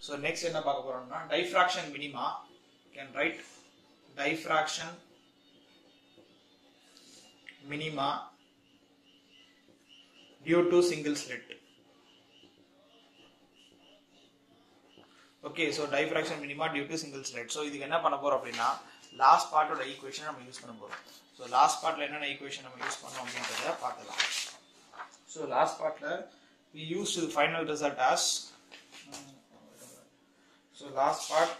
So next என்ன பார்க்க போறோம்னா diffraction minima can write diffraction minima due to single slit okay so diffraction minima due to single slit so இதுக்கு என்ன பண்ண போறோம் அப்படின்னா லாஸ்ட் பார்ட்டோட ஈக்குவேஷன் நம்ம யூஸ் பண்ண போறோம். ஸோ லாஸ்ட் பார்ட்ல என்னென்ன ஈக்குவேஷன் நம்ம யூஸ் பண்ணோம் அப்படின்றத பார்க்கலாம் ஸோ லாஸ்ட் பார்ட்ல we use the final result as so last part.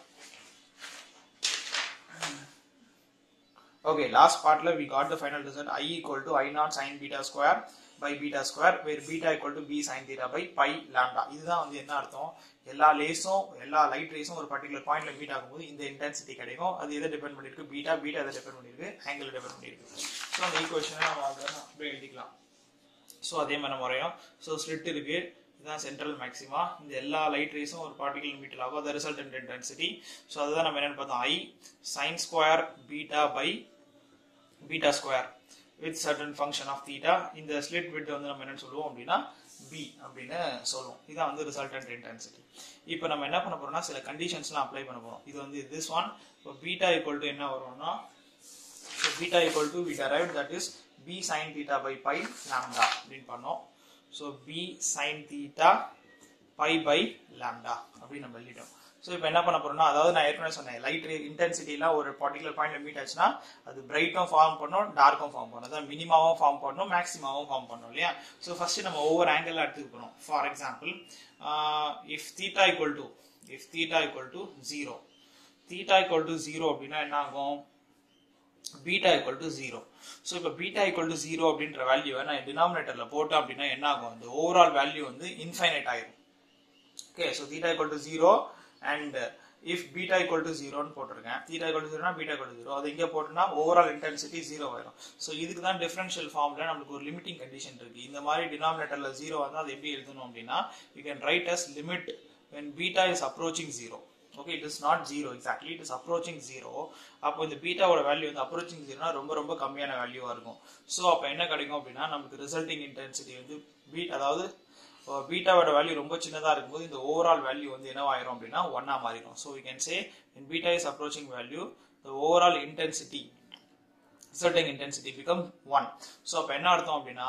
Okay last part we got the final result. I equal to i naught sin beta square by beta square where beta equal to b sin theta by pi lambda. இதுதான் வந்து என்ன அர்த்தம்? எல்லா லேஸும் எல்லா light ரேஸும் ஒரு particular பாயிண்ட்ல meet ஆகும்போது இந்த இன்டென்சிட்டி கிடைக்கும். அது எதை டிபெண்ட் பண்ணிருக்கு? பீட்டா பீட்டா எதை டிபெண்ட் பண்ணிருக்கு? ஆங்கிள் டிபெண்ட் பண்ணிருக்கு. ஸோ அந்த ஈக்குவேஷனை நம்ம அதை அப்படியே எழுதிக்கலாம். ஸோ அதே மாதிரி நம்ம வரையும் ஸோ ஸ்லிட் இருக்கு. இதுதான் சென்ட்ரல் மேக்ஸிமா இந்த எல்லா லைட் ரேஸும் ஒரு பார்ட்டிகல் மீட்டர் ஆகும் அது ரிசல்டன்ட் இன்டென்சிட்டி ஸோ அதுதான் நம்ம என்னென்னு பார்த்தோம். I sine square beta by beta square with certain function of theta இந்த ஸ்லிட் விட் வந்து நம்ம என்னன்னு சொல்லுவோம் அப்படின்னா பி அப்படின்னு சொல்லுவோம். இதான் வந்து ரிசல்டன்ட் இன்டென்சிட்டி இப்போ நம்ம என்ன பண்ண போறோம்னா சில கண்டிஷன்ஸ்லாம் அப்ளை பண்ண போறோம். இது வந்து திஸ் ஒன் இப்போ பீட்டா ஈக்குவல் டு என்ன வரும்னா so beta equal to we derive that is B sine theta pi by lambda அப்படின்னு பண்ணோம். So B sine theta pi by lambda அப்படின்னு நம்ம எழுதிட்டோம். ஸோ இப்போ என்ன பண்ண போறோம்னா அதாவது நான் ஏற்கனவே சொன்னேன் லைட் இன்டென்சிட்டிலாம் ஒரு பர்டிகுலர் பாயிண்ட்ல மீட் ஆச்சுன்னா அது பிரைட்டும் ஃபார்ம் பண்ணும் டார்க்கும் ஃபார்ம் பண்ணும். அதான் மினிமாவும் ஃபார்ம் பண்ணும் மேக்ஸிமாவும் ஃபார்ம் பண்ணும் இல்லையா? ஸோ ஃபர்ஸ்ட் நம்ம ஒவ்வொரு ஆங்கிள் எடுத்துக்கணும் for example if theta equal to if theta equal to zero theta equal to zero அப்படின்னா என்ன ஆகும்? Beta equal to zero so இப்போ பீட்டா ஈக்குவல் டு ஜீரோ அப்படின்ற வேல்யூவை நான் டினாமினேட்டரில் போட்டேன் அப்படின்னா என்ன ஆகும்? அந்த ஓவரால் வேல்யூ வந்து இன்ஃபைனைட் ஆயிரும். Okay so theta equal to zero and if beta equal to ஜீரோன்னு போட்டிருக்கேன். தீட்டா ஈக்குவல் டு ஜீரோனா பீட்டா ஈக்குவல் டு ஜீரோ அது இங்கே போட்டோம்னா ஓவரால் இன்டென்சிட்டி ஜீரோ ஆயிரும். ஸோ இதுக்கு தான் டிஃபரன்ஷியல் ஃபார்ம்ல நம்மளுக்கு ஒரு லிமிட்டிங் கண்டிஷன் இருக்கு. இந்த மாதிரி டினாமினேட்டர்ல ஜீரோ வந்து அது எப்படி எழுதணும் அப்படின்னா you can write as limit when beta is approaching zero okay it is not zero exactly it is approaching zero அப்போ இந்த பீட்டாவோட வேல்யூ வந்து அப்ரோச்சிங் ஜீரோனா ரொம்ப ரொம்ப கம்மியான வேல்யூவாக இருக்கும். ஸோ அப்போ என்ன கிடைக்கும் அப்படின்னா நமக்கு ரிசல்ட்டிங் இன்டென்சிட்டி வந்து பீட் அதாவது பீட்டாவோட வேல்யூ ரொம்ப சின்னதாக இருக்கும்போது இந்த ஓவரால் வேல்யூ வந்து என்னவாயிரும் அப்படின்னா ஒன்னா மாறிடும். So we can say in beta is approaching value the overall intensity resulting intensity become one so அப்போ என்ன அர்த்தம் அப்படின்னா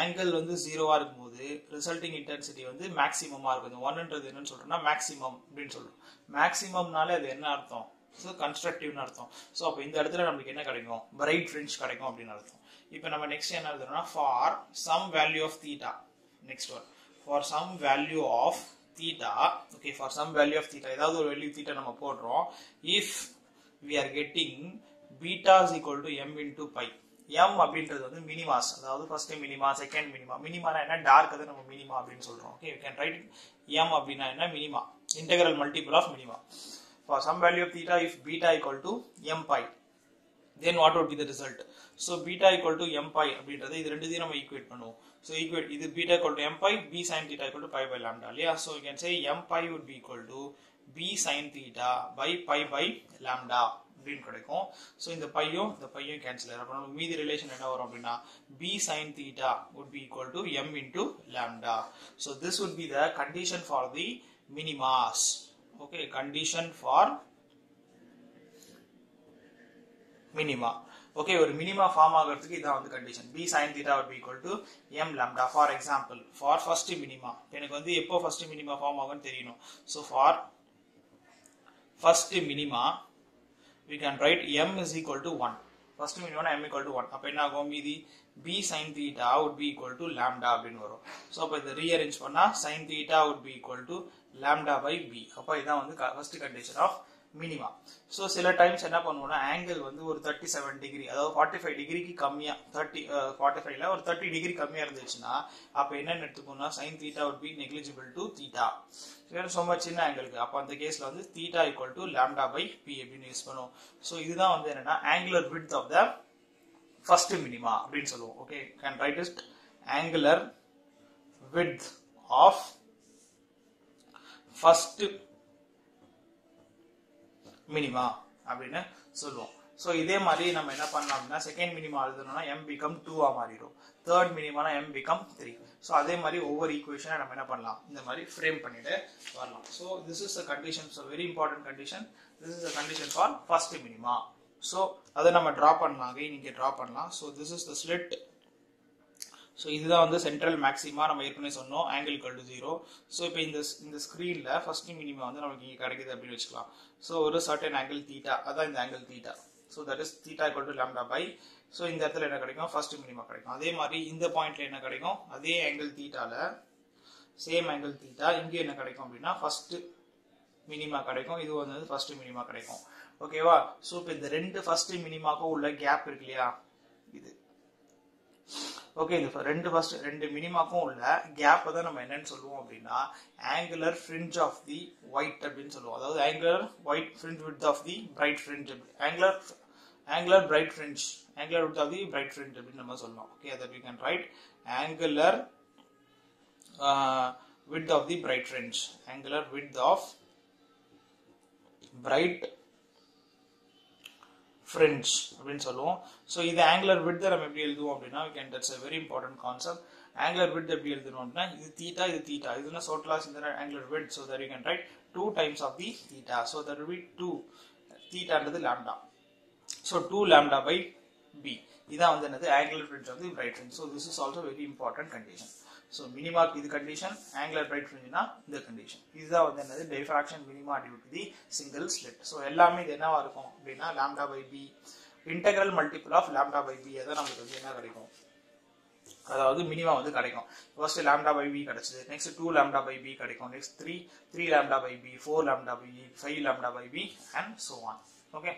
ஆங்கிள் வந்து ஜீரோவாக இருக்கும்போது ரிசல்ட்டிங் இன்டென்சிட்டி வந்து மேக்ஸிமமாக இருக்கும். இந்த ஒன்ன்றது என்னன்னு சொல்கிறோம்னா மேக்ஸிமம் அப்படின்னு சொல்கிறோம் மேக்ஸிமம்னாலே அது என்ன அர்த்தம்? ஸோ கன்ஸ்ட்ரக்டிவ்னு அர்த்தம். ஸோ அப்போ இந்த இடத்துல நம்மளுக்கு என்ன கிடைக்கும்? பிரைட் ஃப்ரிஞ்ச் கிடைக்கும் அப்படின்னு அர்த்தம். இப்போ நம்ம நெக்ஸ்ட் என்ன எழுதுறோம்னா for some value of theta next one for some value of theta okay for some value of theta ஏதாவது ஒரு வேல்யூ தீட்டா நம்ம போடுறோம். If we are getting beta is equal to M into pi M அப்படின்றது வந்து minimas அதாவது first minima second minima மினிமானா என்ன? Dark அது நம்ம மினிமா அப்படின்னு சொல்றோம். Okay you can write M அப்படின்னா என்ன? Minima integral multiple of minima for some value of theta if beta equal to M pi then what would be the result so beta equal to M pi அப்படின்றது இது ரெண்டுத்தையும் நம்ம equate பண்ணுவோம். So equate இது beta equal to M pi B sine theta equal to pi by lambda இல்லையா? So you can say M pi would be equal to B sine theta by pi by lambda அப்படின்னு கிடைக்கும். So இந்த பையும் இந்த பையும் cancel ஆகும் அப்போ நமக்கு மீதி relation என்ன வரும் அப்படின்னா B sine theta would be equal to m into lambda. So this would be the condition for the minimas okay condition for minima okay ஒரு மினிமா ஃபார்ம் ஆகிறதுக்கு இதான் வந்து கண்டிஷன் பி சைன் தீட்டா ஒரு equal to M lambda for example for first minima எனக்கு வந்து எப்போ first minima form ஆகும்னு தெரியணும். So for first minima we can write m is equal to 1 first minimum m equal to 1 அப்ப என்ன ஆகும் மீதி b sin theta would be equal to lambda அப்படின்னு வரும் ஸோ அப்போ இதை ரீஅரேஞ்ச் பண்ணா sin theta would be equal to lambda by b அப்போ இதான் வந்து first condition of minima so சில டைம்ஸ் என்ன பண்ணுவோம்னா ஆங்கிள் வந்து ஒரு தேர்ட்டி செவன் டிகிரி அதாவது ஃபார்ட்டி ஃபைவ் டிகிரிக்கு கம்மியா தேர்ட்டி ஃபார்ட்டி ஃபைவ்ல ஒரு தேர்ட்டி டிகிரி கம்மியா இருந்துச்சுன்னா அப்போ என்னன்னு எடுத்துக்கோம்னா sine theta would be negligible to theta ரொம்ப சின்ன ஆங்கிளுக்கு அப்போ அந்த கேஸ்ல வந்து theta equal to lambda by B அப்படின்னு யூஸ் பண்ணுவோம். ஸோ இதுதான் வந்து என்னன்னா angular width of the first minima அப்படின்னு சொல்லுவோம். Okay can write இஸ்ட் angular width of first minima அப்படின்னு சொல்லுவோம். ஸோ இதே மாதிரி நம்ம என்ன பண்ணலாம் அப்படின்னா செகண்ட் மினிமா எழுதணும்னா எம் பிகம் டூவாக மாறிடும். தேர்ட் மினிமானா எம் பிகம் த்ரீ ஸோ அதே மாதிரி ஒவ்வொரு ஈக்குவேஷனை நம்ம என்ன பண்ணலாம்? இந்த மாதிரி ஃப்ரேம் பண்ணிட்டு வரலாம். So this is a condition so very important condition this is a condition for first minima so அதை நம்ம ட்ரா பண்ணலாம். அகைன் இங்கே ட்ரா பண்ணலாம். So this is the slit so இதுதான் வந்து சென்ட்ரல் மேக்ஸிமா நம்ம ஏற்கனவே சொன்னோம் angle equal to zero so இப்போ இந்த இந்த ஸ்க்ரீனில் ஃபர்ஸ்ட் மினிமா வந்து நமக்கு இங்கே கிடைக்குது அப்படின்னு வச்சுக்கலாம். ஸோ ஒரு சர்டன் ஆங்கிள் தீட்டா அதான் இந்த angle theta so that is theta equal to lambda by so இந்த இடத்துல என்ன கிடைக்கும்? ஃபர்ஸ்ட் மினிமா கிடைக்கும். அதே மாதிரி இந்த பாயிண்ட்ல என்ன கிடைக்கும்? அதே ஆங்கிள் தீட்டால சேம் ஆங்கிள் தீட்டா இங்கே என்ன கிடைக்கும் அப்படின்னா ஃபர்ஸ்ட் மினிமா கிடைக்கும். இது வந்து ஃபர்ஸ்ட் மினிமா கிடைக்கும். ஓகேவா ஸோ இப்போ இந்த ரெண்டு ஃபர்ஸ்ட் மினிமாக்கும் உள்ள கேப் இருக்கு இல்லையா? இது. ஓகே இந்த ரெண்டு ஃபர்ஸ்ட் ரெண்டு மினிமாக்கும் உள்ள கேப்பை தான் நம்ம என்னன்னு சொல்லுவோம் அப்படின்னா angular fringe of the width அப்படின்னு சொல்லுவோம். அதாவது angular width fringe width of the bright fringe angular angular bright fringe angular width of the bright fringe அப்படின்னு நம்ம சொல்லலாம் ஓகே அதை we can write angular width of the bright fringe. Angular width of bright fringe அப்படின்னு சொல்லுவோம். So இது angular with நம்ம எப்படி எழுதுவோம் அப்படின்னா can can that's very very concept angular width எப்படி எழுதணும் அப்படின்னா இது தீட்டா இது தீட்டா இதுனா சோட்லாஸ் இந்த angular width so that you can write two times of the theta so that will be two தீட்டான்றது lambda so two lambda by b இதான் வந்து என்னது? Angular fringe of the bright fringe so this is also very important condition so மினிமாக்கு இது condition angular bright ஃப்ரிஞ்சுனா இந்த condition இதுதான் வந்து என்னது? Diffraction minima due to the single slit so எல்லாமே இது என்னவா இருக்கும் அப்படின்னா lambda by b integral multiple of lambda by b அதான் நமக்கு வந்து என்ன கிடைக்கும்? அதாவது மினிமம் வந்து கிடைக்கும். ஃபர்ஸ்ட் லேம்டா பை பி கிடைச்சது. Next two lambda by b கிடைக்கும். Next three three lambda by b four lambda by b five lambda by b and so on okay